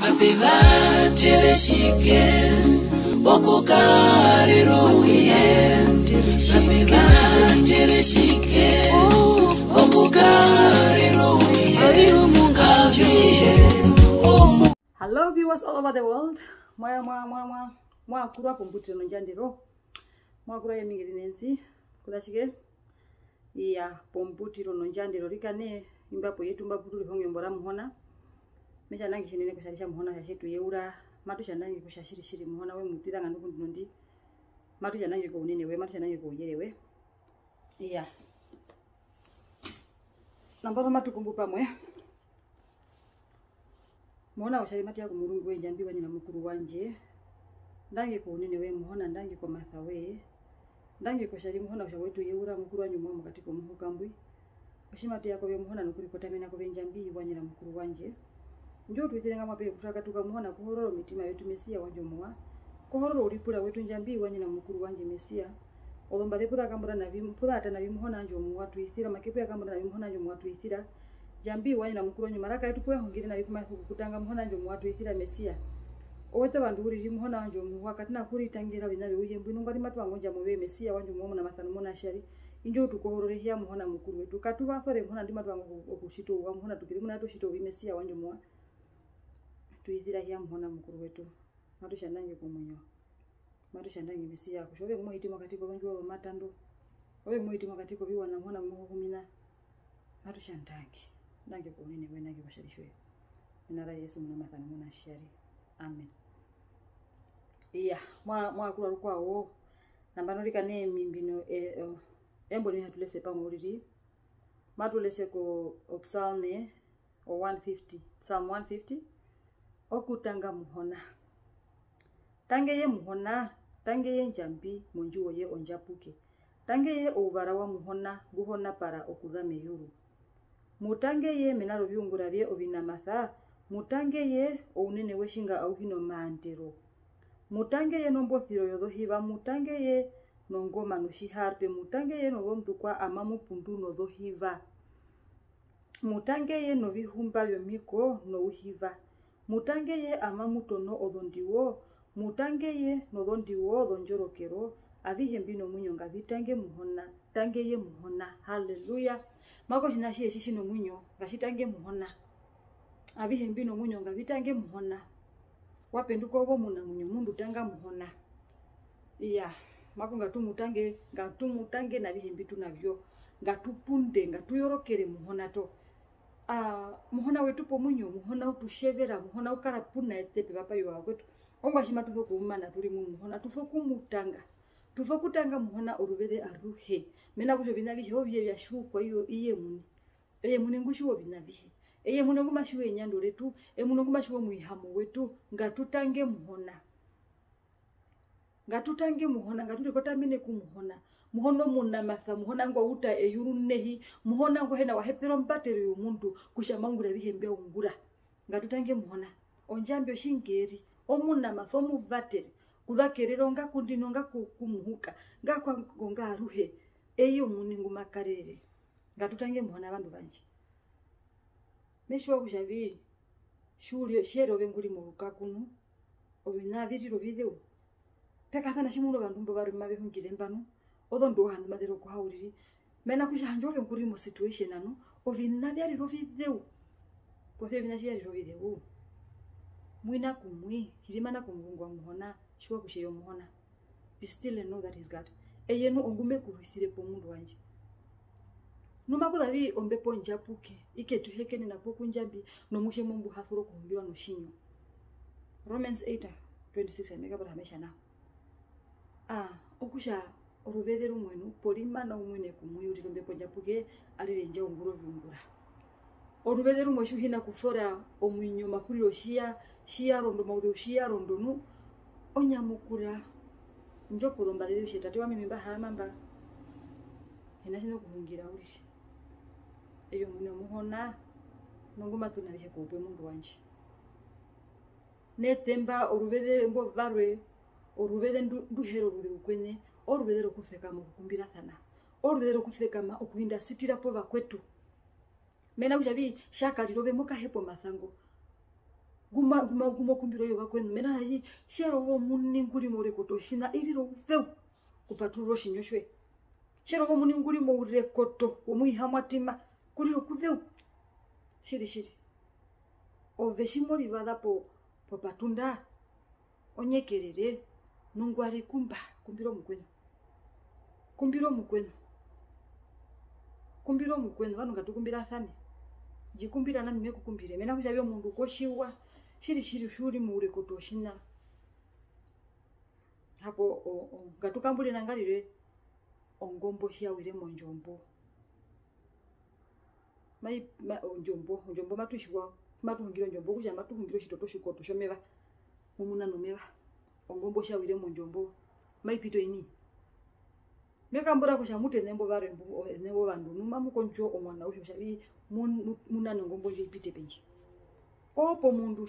mapeva tereshike okokarero uye mapeva tereshike okokarero uyeiumungavie hello viewers all over the world mwaya mwamwamwa mwakurwa pombutirano njandiro mwakurwa yemingeri nensi kudashike iya pombutirono njandiro rikane imbapo yetu mbaputuri pongembora muhona mecha nangi shinene kusharisha muhona shashetu yeura matu matusha nangi kushashiri shiri muhona we mutira ngano matu matusha nangi ko we matu matusha nangi ko we iya matu matukumbu pamwe muhona ushari mati ya kumurungu we njambiwa nyina mukuru wanje ndangi ko we muhona ndangi kwa matha we ndangi kushari shari muhona usha wetu yeura mukuru wanyu mwa mukati ko muhukambwi ushimati yako we muhona nukurikota mena ko benjambi wanyina mukuru wanje njo twithire nga mwambe gushaka tukamuhona kuhororo mitima yetu mesia wanjomwa kuhororo ulipula wetu njambi wanyi na mukuru wanje mesia olomba de pula kamura na bimu pula ata na bimu hona njomwa twithira makipu ya kamura na bimu hona njomwa twithira jambi wanyi na mukuru wanyi maraka yetu kwa hungire na vikuma bikuma kutanga muhona njomwa twithira mesia Oweta bandu uri limu hona njomu wakati katina kuri tangira winawe uye mbu inungari matu wangonja mwe mesia wanjo mwomo na mathanu mona shari injo tukohorore hia muhona mukuru wetu katuba thore muhona ndima wangu okushito wa muhona tukiri muna tushito wi mesia wanjo mwa twithiragia muhona mukuru wetu matushandange kumunyo matushandange mesi yako shove mwitima makatiko vangi wao matandu wewe mwitima katiko viwa na muhona mumina matushandange ndange kuunene we nange basharishwe nara yesu muna mathana muna shari amen iya mwa mwakula lukwawo nambano likane mimbino e, e, embo ni hatulese pamwe ulili matulese ko opsalme o 150 psalm 150 okutanga muhona tangeye muhona tangeye njambi monjuwo ye onjapuke tangeye ouvara wa muhona nguhona para okuza meyuru mutangeye mena roviungura vye ovinamatha mutangeye ounene weshinga auhino maandero mutangeye nombothiro yozohiva mutangeye nongoma noshiharpe mutangeye novomthukwa ama mupundu nozohiva mutangeye novihumba vyomiko nouhiva no mutange ye ama mutono otho ndiwo mutange ye notho ndiwo otho njorokero avihe mbino mwinyo ngavi tange muhona tange ye muhona haleluya mako cina ciye ci cino mwinyo ngacitange muhona avihe mbino mwinyo ngavi tange muhona wapenduka uvo muna mwinyo mundu tanga muhona iya mako ngatumutange ngatumutange navihe mbitu navyo ngatupunde ngatuyorokere muhona to yeah muhona wetu pomunyo muhona utushevera muhona ukara puna etepe baba yo wakwetu ongwashima tufo kuumana tuli munhu muhona tufo kumutanga tufo kutanga muhona oruvere aruhe mena kuzvo vina vihe ovye vyashuukwa iyo iye muni eye muni ngushiwo vina vihe eye muno ngumashiwo enyando retu e muno ngumashiwo muihamo wetu ngatutange muhona ngatutange muhona ngatundikotamine kumuhona muhono munamatha muho nangwa uta eyuru nehi muho nangwa hena wahepero mbatero yomundu kushamangula vihembe ungula ngatutange muhona onjambi oshingeri omunamatha omuvateri kuvakerera onga kundino onga kumuhuka nga kwango nga aruhe eyi omuni ngumakarere ngatutange muhona vandu vanje meshiwa kushavi shuli shiere ove nguli muruka kuno ovinaviriro vivewu pekathana shimuno vandu mbo varima vehungire mbano otho ndu handu mathiro kwa hauriri mena kusha hanjo vyo nguri mo situation anu ovina vyari rovi theu pothe vina vyari rovi theu mwina kumwi hirima na kumungwa muhona shua kusheyo muhona be still and know that is God eye no ongume kuruthire po mundu wanje numa kuthavi ombe po njapuke iketuhekeni na poku njabi no mushe mumbu hathuro kuhungiwa no shinyo Romans 8 26 ameka bara hamesha na ah okusha oruvethe rumwe nuporima naumwe nekumwe uri rombepo nyapuke ari renja unguro viungura oruvethe rumwe shuhina kufora omwinyo makuriro shiya shiya rondo maudheu shiya rondo nu onyamukura njokudho mbathethe ushe tate wami mimba haa mamba hina shino kuhungira uri eyo mune muhona nongomatunarihe koupe mundu wanje netemba oruvethe ngo varwe oruvethe nduhero ruri ukwenye oruvere rokufekama okukumbirathana oruvere rokufekama okuindasitirapo vakwetu mena kuchavi shakariro vemokahepo mathango gumokumbiro yo vakwenu mena ai sherovo muningurimo rekoto shina iriro uveu kupaturura shinyo shwe sherovo muningurimo urekoto womuiha mwatima kuriro kuveu shiri shiri ove shimorivatha popatunda onyekerere nungwari kumba kumbiro mukwenu kumbiro mukwenu kumbiro mukwenu vanhu ngatikumbira thane jikumbirana mimekukumbire mena kuchave mundu koshiwa shiri shiri shuri muure kutoshina hapo oh, oh. ngatukambure nangarire ongombo shiyawire monjombo onjombo ma, onjombo matushiwa matuhungire onjombo kusha matuhungire oshitoto shikoto shomeva mumunano meva ongombo shiyawire monjombo maipito inii mekambora kusha mute nembo varenembo vanhu numa mukonjo omwana usho shavi muna nengombonje ipite penje opo mundu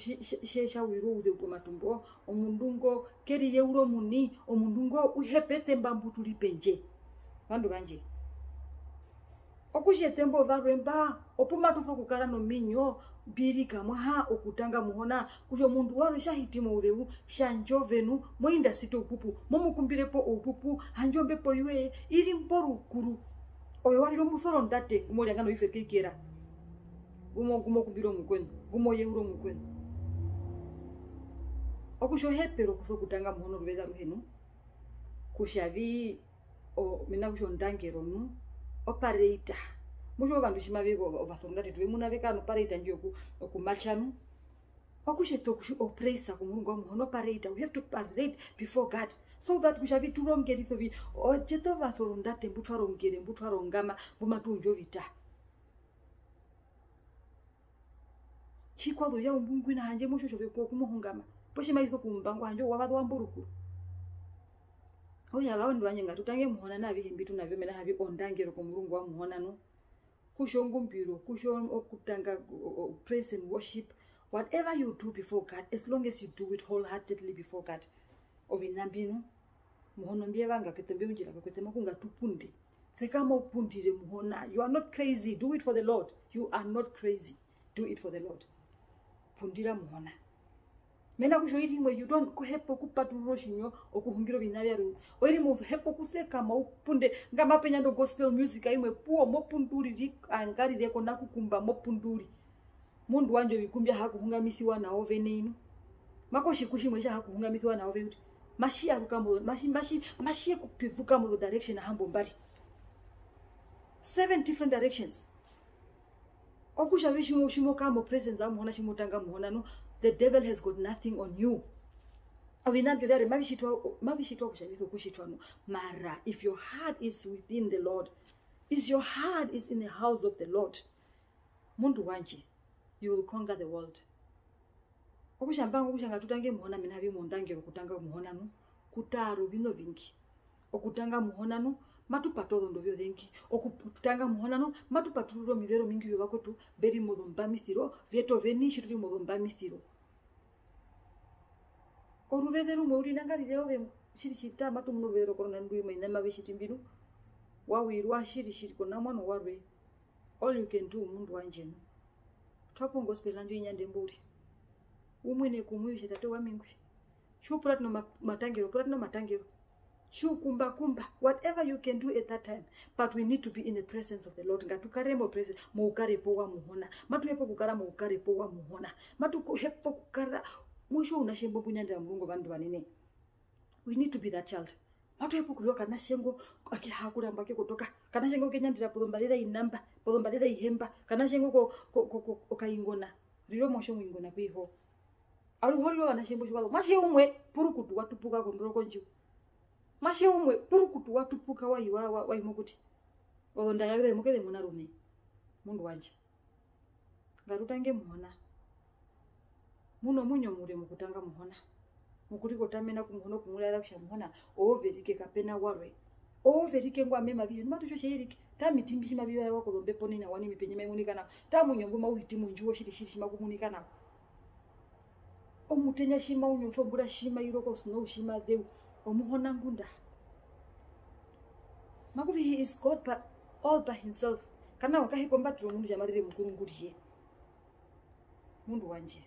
sheshawiro uze upo matumbo omundu ngo keri yeuro muni omundu ngo uhepete mbambu tuli penje vandu vanje okushetembo varwemba opo matufo kukala nominyo mbiri kamwe ha okutanga muona kuti munthu wanu chahitima ulewu shanjo venu moindasite upupu momukumbirepo upupu hanjombepo iweye ili mporukuru oyo walilo musoro ndate gumolyangano ifekeikera gumokumbira mukwenu gumoyeulo mukwenu okuchohepero kuso kutanga muhono luveza luhenu kushavi mina kucho ndangeronu operator mucho vandu cimaveka ovasoruna tetu vemuna vekano pareita njo yokumachamu kwakushetok opresa kumurungu wamuhonopareita we have to parate before god so that kuchavi turongerisovi ochetovasorunda te mbutwarongere mbutwarongama mbumatunjovita chikwazo yaumbungwina hanje muchochovekokumuhungama pochimaiso kumbangu hanje wavaza wamburukuru oyavaondiwanye ngatutange muhona navihembitu navyo mena havi ondangero kumurungu wamuhona no kushongumbiro kutanga praise and worship whatever you do before god as long as you do it wholeheartedly before god ovinambino muhono mbievanga ketembeunjira kakwetema kungatupunde thekamopundire muhona you are not crazy do it for the lord you are not crazy do it for the lord pundira muhona mena kutyo iti imwe ciuto kuhepa kupatulula ocinyo okuhungira ovina vyaro oiri muhepa okuseka maupunde nga mapenya ndo gospel music imwe puwo mopunduli riangarireko nakukumba mopunduli mundu wanje ovikumbi ahakuhungamisiwa nawo vene ino makoshi kucimwe ca hakuhungamisiwa nawo vekuti masiyarukamasiye kupivuka mozo direction ahambo mbali seven different directions okutya vi cimwe cimwe okamo presence amuhona cimwe utanga muhona no the devil has got nothing on you vinabyo vyari mavixitwa kuxaviso kuxitwa no mara if your heart is within the lord is your heart is in the house of the lord mundu wanje you will conquer the world okuxambanga okuxanga tutange muhona mina vimondangero kutanga muhona no kutaro vino vingi okutanga muhona no matupatorondo vyo vengi okutanga muhona no matupatururo mivero mingi vyovakotu verimoro mbamithiro vyeto venixituri moro mbamithiro oruvethe rumwe uri nangarire ove chiri chitama tomuno ruvethe rokorona ndui maina mave chiti mbinu wawirwa chiri chiri kona mwana warwe all you can do mundu wanjeno takungospela ndio inyandemburi umwe nekumwe uyu chatate wamingwi chiupuratino matangiro puratino matangiro chiukumba kumba whatever you can do at that time but we need to be in the presence of the lord ngatukaremo presence moukarepo wa muhona matuhepo kukara moukarepo wa muhona matuhepo kukara musho una shembo kunyandira murungu vanhu vanene we need to be that child matoepo kuriwa kana shengo akehakuramba kekotoka kana shengo kenyandira poromba inamba poromba rera ihemba kana shengo ukaingona riro mosho muingona kuiho aruhoriro vana shembo shikwalo mashe umwe purukutu watupuka kondoroko njiwo mashe umwe purukutu watupuka waiwa waimo kuti olo ndayavira imukere mwana rume munhu wanje ngarutange muona muno munyomure mukutanga muhona mukuri kutamena kumuhona kumurayira kusha muhona ooverike kapena warwe ooverike nguva memavii enu matocho cheirike tamitimbishi mavivaya wakurombe ponina wani mipenyi maimunikanako tamunyongo mauiti munjiwo shiri shiri shima kumunikanako omutenya shima unyofombura shima iroko snow shima theu omuhona ngunda makuvi he is god by, all by himself kana wakahikombatiro munhu chamarire mukuru ngurie munhu wanjea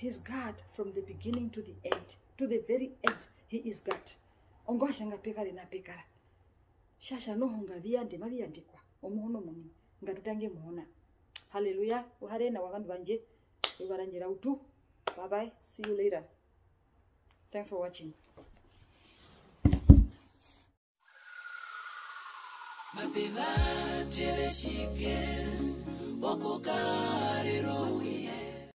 his god from the beginning to the end to the very end he is god ongoahlanga pekare napekara shasha nohonga viyandema viyandikwa omuono muni ngatutange muona haleluya uharena wavandu vanje ivaranjera utu babai see you later thanks for watching mabeva tereshike okokarerowi